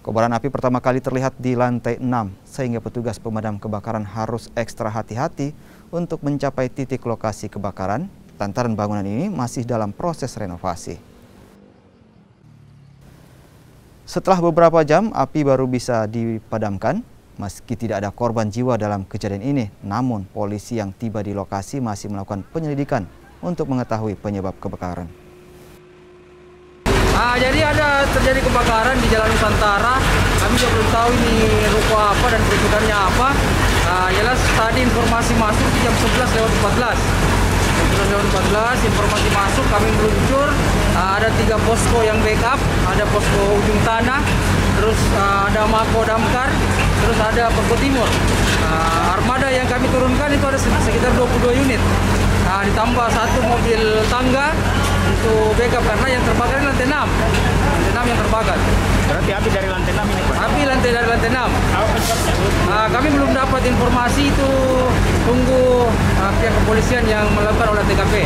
Kobaran api pertama kali terlihat di lantai 6, sehingga petugas pemadam kebakaran harus ekstra hati-hati untuk mencapai titik lokasi kebakaran. Lantaran bangunan ini masih dalam proses renovasi. Setelah beberapa jam, api baru bisa dipadamkan. Meski tidak ada korban jiwa dalam kejadian ini, namun polisi yang tiba di lokasi masih melakukan penyelidikan untuk mengetahui penyebab kebakaran. Nah, jadi terjadi kebakaran di Jalan Nusantara. Kami juga belum tahu ini ruko apa dan perusahaannya apa. Nah, jelas tadi informasi masuk di jam 11 lewat 14. Jam 11 lewat 14 informasi masuk kami meluncur. Nah, ada tiga posko yang backup, ada posko ujung tanah, terus uh, ada Mako Damkar, terus ada Posko Timur. Nah, armada yang kami turunkan itu ada sekitar 22 unit. Nah, ditambah satu mobil tangga untuk backup karena yang terbakar ini lantai 6. Lantai 6 yang terbakar. Berarti api dari lantai 6 ini Pak? Api lantai dari lantai 6. Nah, kami belum dapat informasi itu tunggu uh, pihak kepolisian yang melakukan olah TKP.